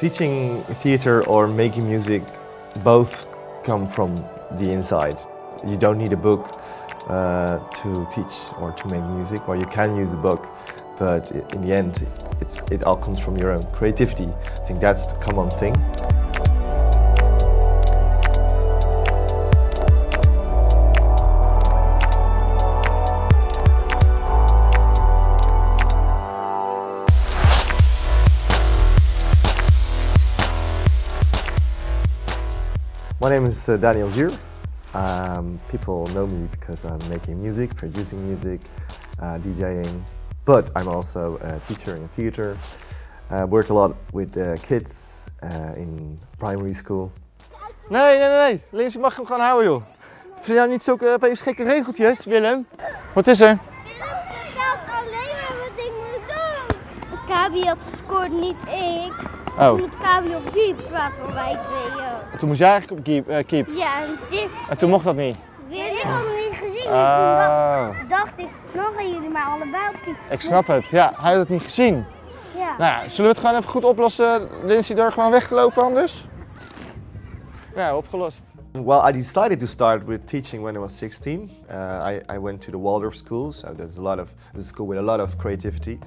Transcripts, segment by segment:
Teaching theater or making music both come from the inside. You don't need a book uh, to teach or to make music, or you can use a book, but in the end, it all comes from your own creativity. I think that's the common thing. My name is uh, Daniel Zuur. Um, people know me because I'm making music, producing music, uh, DJing, but I'm also a teacher in theater. I work a lot with uh, kids uh, in primary school. Nee, nee, nee, nee. Lindsay mag hem gewoon houden, joh. Vind je niet zulke opeens gekke regeltjes, Willem? Wat is er? Willem vertelt alleen maar wat ik moet doen. Kabi had gescoord, niet ik. Oh. Toen het Kabi op keep in plaats van wij tweeën. Toen moest jij eigenlijk op keep. eh, keep. Ja, en dit En toen mocht dat niet. weer. Ik had hem niet gezien, dus toen Oh, dacht ik, dan gaan jullie maar allebei op keep. ik snap het. Ja, hij had het niet gezien. Ja. Nou ja, zullen we het gewoon even goed oplossen? Lindsay door gewoon weg te lopen anders? Ja, opgelost. Well, I decided to start with teaching when I was 16. Uh, I, I went to the Waldorf school, so there's a lot of there's a school with a lot of creativity,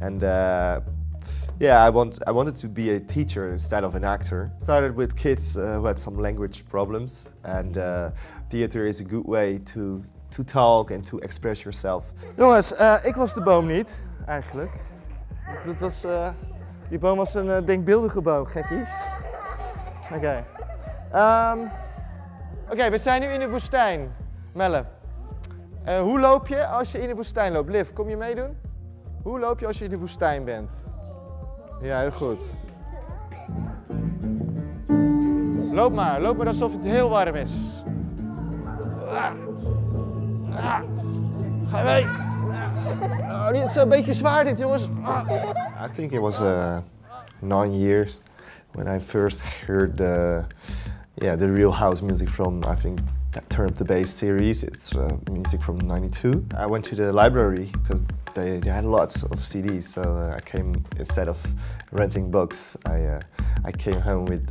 and uh, yeah, I want I wanted to be a teacher instead of an actor. Started with kids uh, who had some language problems, and uh, theater is a good way to to talk and to express yourself. Jongens, eh, ik was de boom niet, eigenlijk. Dat was, eh, die boom was een eh, denkbeeldige boom, gekkies. Oké. Ehm, Oké, we zijn nu in de woestijn. Melle. Hoe loop je als je in de woestijn loopt? Liv, kom je meedoen? Hoe loop je als je in de woestijn bent? Ja, heel goed. Loop maar, loop maar alsof het heel warm is. Ga mee? Oh, dit is een beetje zwaar dit, jongens. I think it was uh, nine years when I first heard the yeah the real house music from I think that Turn Up the Bass series. It's uh, music from '92. I went to the library because they, they had lots of CDs. So uh, I came instead of renting books, I uh, I came home with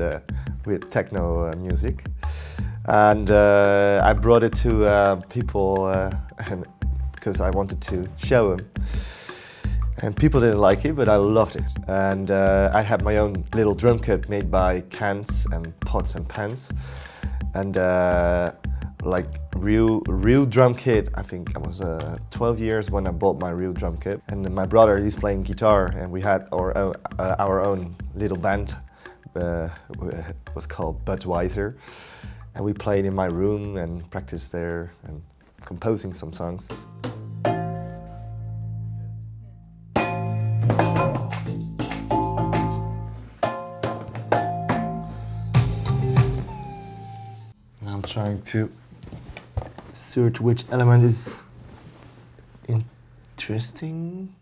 with techno uh, music, and uh, I brought it to uh, people because I wanted to show them. And people didn't like it, but I loved it. And uh, I had my own little drum kit made by cans and pots and pans. And uh, like real, real drum kit. I think I was uh, 12 years when I bought my real drum kit. And my brother, he's playing guitar, and we had our own, uh, our own little band. Uh, it was called Budweiser, and we played in my room and practiced there and composing some songs. I'm trying to search which element is interesting.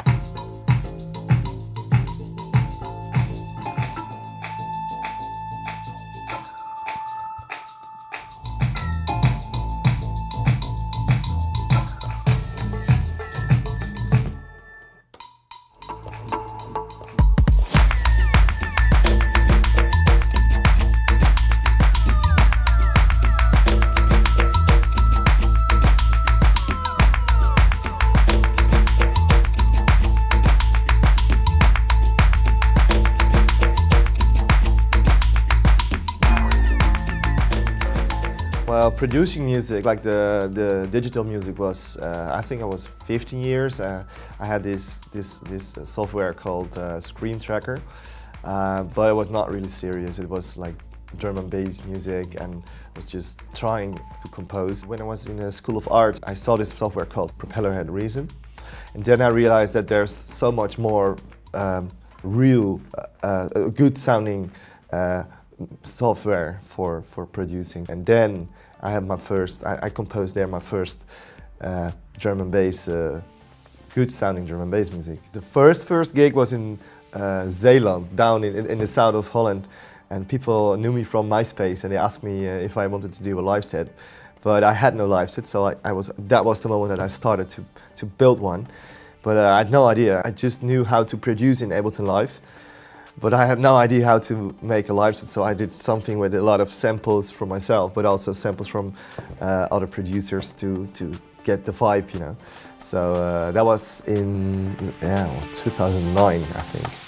Producing music, like the, the digital music was, uh, I think I was 15 years. Uh, I had this, this, this uh, software called uh, Tracker, uh, but it was not really serious. It was like bass music and was just trying to compose. When I was in a school of art, I saw this software called Propellerhead Reason. And then I realized that there's so much more um, real, uh, good sounding software for, for producing. And then I had my first, I, I composed there my first uh, German bass, uh, good sounding German bass music. The first, first gig was in uh, Zeeland, down in, in, the south of Holland. And people knew me from MySpace and they asked me uh, if I wanted to do a live set. But I had no live set, so I, I was, that was the moment that I started to, to build one. But uh, I had no idea. I just knew how to produce in Ableton Live. But I had no idea how to make a live set, so I did something with a lot of samples from myself, but also samples from uh, other producers to to get the vibe, you know. So uh, that was in yeah 2009, I think.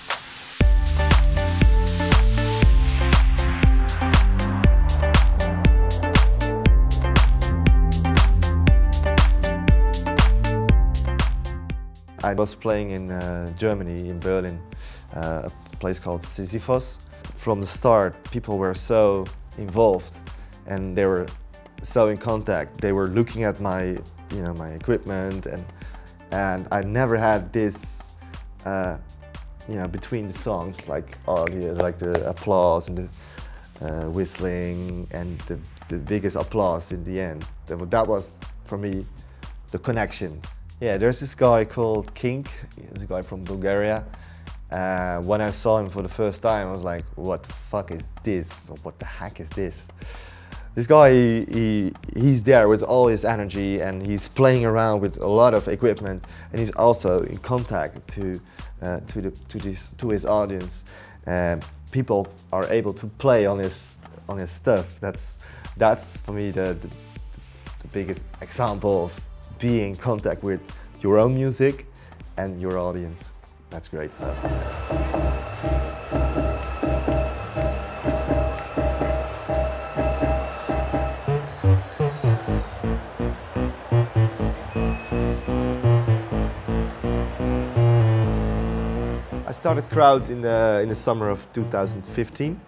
I was playing in uh, Germany, in Berlin, uh, place called Sisyphos. From the start, people were so involved and they were so in contact. They were looking at my, you know, my equipment and and I never had this, uh, you know, between the songs, like all the like the applause and the uh, whistling and the, the biggest applause in the end. That, that was for me the connection. Yeah, there's this guy called Kink. He's a guy from Bulgaria. Uh, when I saw him for the first time, I was like, what the fuck is this? What the heck is this? This guy, he, he, he's there with all his energy and he's playing around with a lot of equipment and he's also in contact to, uh, to, the, to, this, to his audience. And people are able to play on his, on his stuff. That's, that's for me the, the, the biggest example of being in contact with your own music and your audience. That's great stuff. I started Kraut in the, in the summer of 2015,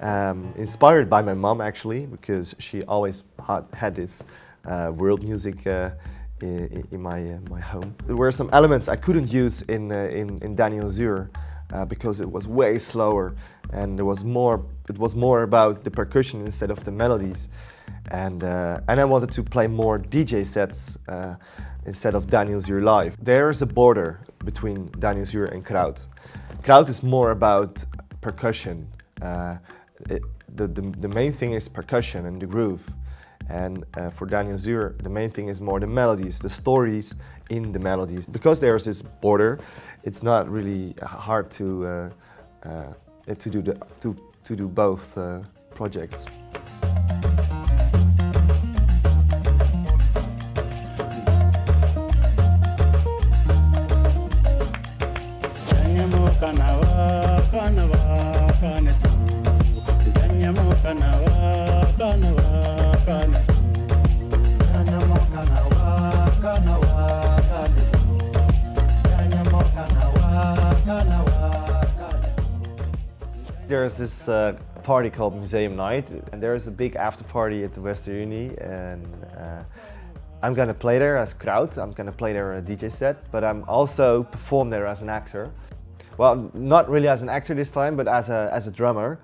um, inspired by my mom actually, because she always had, had this uh, world music uh, in, in my, uh, my home. There were some elements I couldn't use in, uh, in, in Daniel Zuur uh, because it was way slower and there was more, it was more about the percussion instead of the melodies. And, and I wanted to play more DJ sets instead of Daniel Zuur live. There's a border between Daniel Zuur and Kraut. Kraut is more about percussion. Uh, it, the, the, the main thing is percussion and the groove. And uh, for Daniel Zuur, the main thing is more the melodies, the stories in the melodies. Because there's this border, it's not really hard to uh, uh, to do the, to to do both uh, projects. There's this uh, party called Museum Night, and there's a big after party at the Westerunie, and uh, I'm gonna play there as Kraut. I'm gonna play there a DJ set, but I'm also perform there as an actor. Well, not really as an actor this time, but as a as a drummer.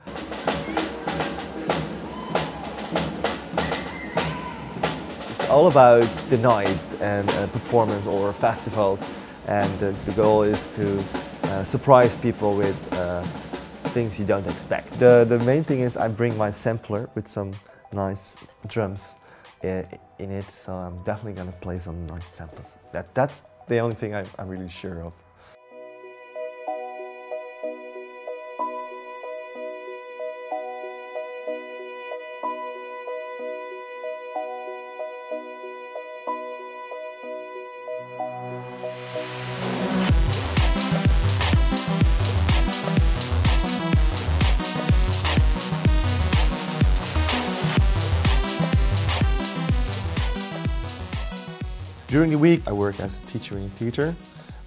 It's all about the night and uh, performance or festivals, and the, the goal is to uh, surprise people with uh, things you don't expect. The, the main thing is I bring my sampler with some nice drums in, in it, so I'm definitely gonna play some nice samples. That, that's the only thing I'm, I'm really sure of. During the week, I work as a teacher in theater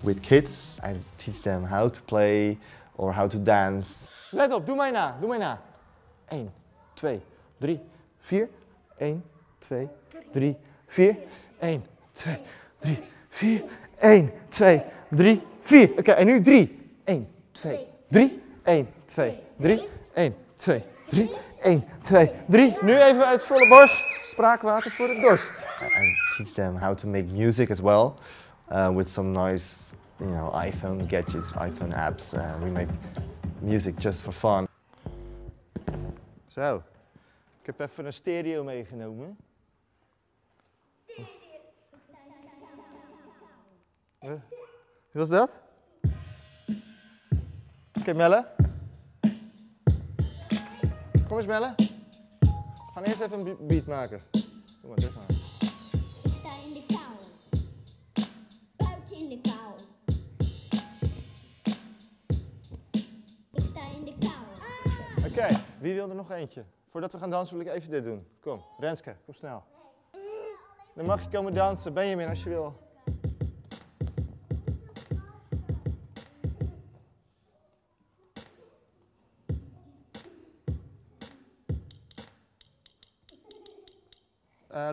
with kids. I teach them how to play or how to dance. Let op, doe mij na, doe mij na. 1, 2, 3, 4. 1, 2, 3, 4. 1, 2, 3, 4. 1, 2, 3, 4. Oké, en nu 3. 1, 2, 3. 1, 2, 3. 1, 2, 3. 1, 2, 3. Nu even uit volle borst. Spraakwater voor de dorst. I teach them how to make music as well uh, with some nice, you know, iPhone gadgets, iPhone apps. Uh, we make music just for fun. Zo. Ik heb even een stereo meegenomen. Huh? Wie was dat? Oké, Melle. Kom eens bellen. We gaan eerst even een be- beat maken. Doe maar, doe maar. Ik sta in de kou. Buiten in de kou. Ik sta in de kou. Oké, wie wil er nog eentje? Voordat we gaan dansen wil ik even dit doen. Kom, Renske, kom snel. Dan mag je komen dansen, Benjamin, als je wil.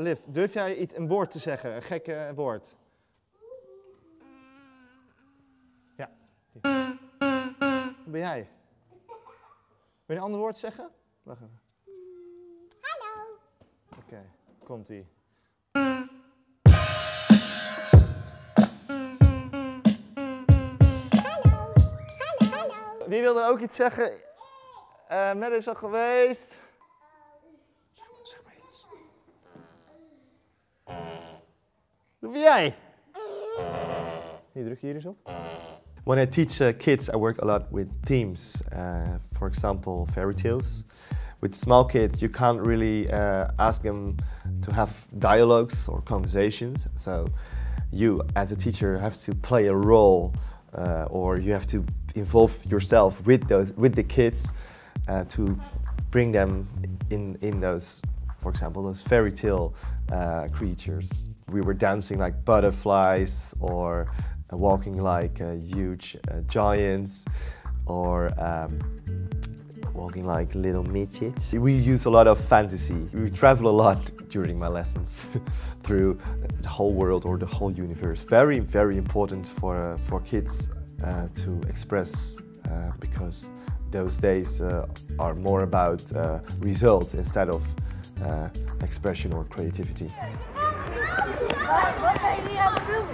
Liv, durf jij iets, een woord te zeggen? Een gekke woord? Ja. Wie ben jij? Wil je een ander woord zeggen? Wacht even. Hallo. Oké, komt ie. Hallo. Hallo. Hallo. Wie wil er ook iets zeggen? Eh Mer is al geweest. Ben jij? Hier, druk hier eens op. When I teach uh, kids, I work a lot with themes. Uh, for example, fairy tales. With small kids, you can't really uh, ask them to have dialogues or conversations. So, you as a teacher have to play a role, uh, or you have to involve yourself with those with the kids uh, to bring them in in those, for example, those fairy tale uh, creatures. We were dancing like butterflies or walking like uh, huge uh, giants or um, walking like little midgets. We use a lot of fantasy. We travel a lot during my lessons through the whole world or the whole universe. Very, very important for, uh, for kids uh, to express uh, because those days uh, are more about results instead of expression or creativity. Wat zijn jullie aan het doen?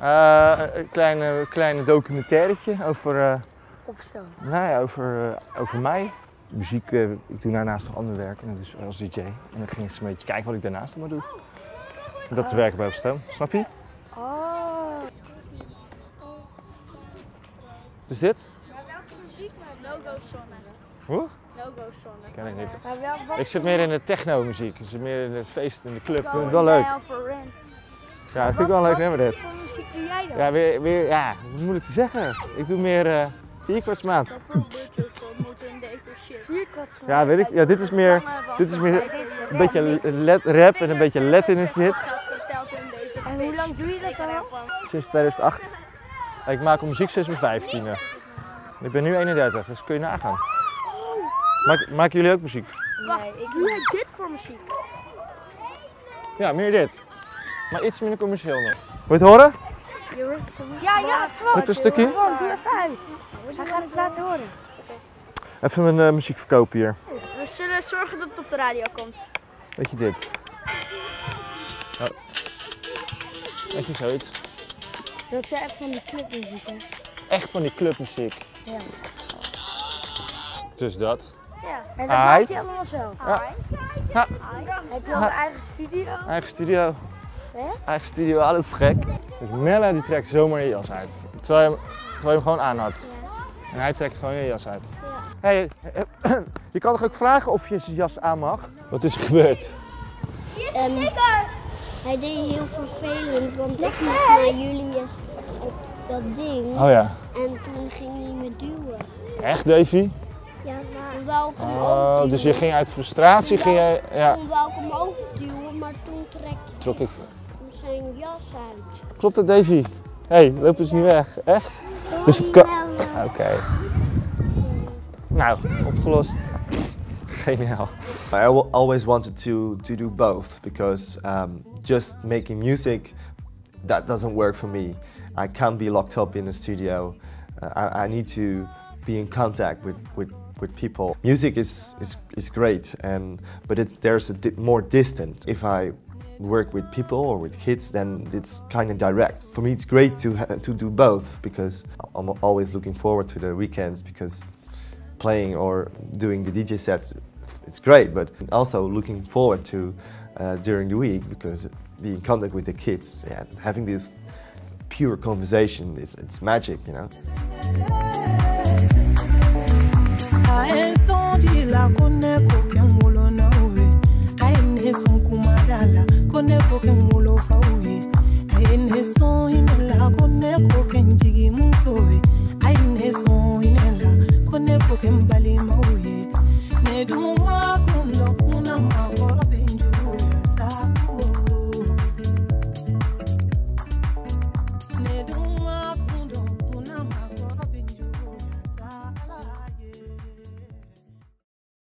Eh, een kleine, kleine documentairetje over, eh, Opstaan. nou ja, over, eh, over mij. Muziek, ik doe daarnaast nog ander werk en dat is als DJ. En dan ging ze een beetje kijken wat ik daarnaast allemaal doe. En dat is werken bij Opstoom, snap je? Oh. Wat is dit? Maar welke muziek? Logo Zonne. Hoe? Logo Zonne. Ken ik niet. Maar wel, wat Ik zit meer in de techno-muziek, dus meer in de feest, in de club. Ik vind het wel leuk. Ja, dat vind ik wel een leuk nummer dit. Wat voor muziek doe jij dan? Ja, weer, weer, ja, wat moet ik te zeggen? Ik doe meer uh, vierkwartsmaat. Vierkwarts. Ja, weet ik. Ja, dit is meer, dit is meer een beetje let, rap en een beetje Latin is dit. En hoe lang doe je dat dan al? Sinds 2008. Ik maak muziek sinds mijn 15e. Ik ben nu 31, dus kun je nagaan. Maak, maken jullie ook muziek? Nee, ik doe dit voor muziek? Ja, meer dit. Maar iets minder commercieel nog. Wil je het horen? Ja, ja, Twan. Een stukje? Twan, doe even uit. Hij gaat het laten horen. Even mijn eh, muziek verkopen hier. Dus we zullen zorgen dat het op de radio komt. Weet je dit? Oh. Weet je zoiets? Dat is echt van die clubmuziek, hè? Echt van die clubmuziek. Ja. Dus dat. Ja. En dat maakt hij allemaal zelf. Ja. Ja. Heb je al een eigen studio? Eigen studio. Eigen studio, alles gek. Dus Melle die trekt zomaar je jas uit. Terwijl je, hem- terwijl je hem gewoon aan had. En hij trekt gewoon je jas uit. Hey, eh, je kan toch ook vragen of je zijn jas aan mag? Wat is er gebeurd? Ehm, hij deed heel vervelend, want ik moest naar jullie op dat ding. Oh ja. En toen ging hij me duwen. Echt, Davy? Ja, maar toen wou ik hem ook Oh, duwen. dus je ging uit frustratie, ging je, ja, Toen wou ik hem ook duwen, maar toen trek trok ik. zijn jas uit. Klopt dat, Davy? Hé, hey, loop eens niet weg. Echt? Sorry, Dus het kan-. Oké. Nou, opgelost. Geniaal. I al- always wanted to, to do both because um, just making music that doesn't work for me. I can't be locked up in a studio. Uh, I, I need to be in contact with, with, with people. Music is, is, is great, and but it's, there's a di- more distant. If I work with people or with kids, then it's kind of direct. For me, it's great to to do both because I'm always looking forward to the weekends because playing or doing the DJ sets, it's great, but also looking forward to uh, during the week because being in contact with the kids and having this pure conversation, it's, it's magic, you know. La kuneko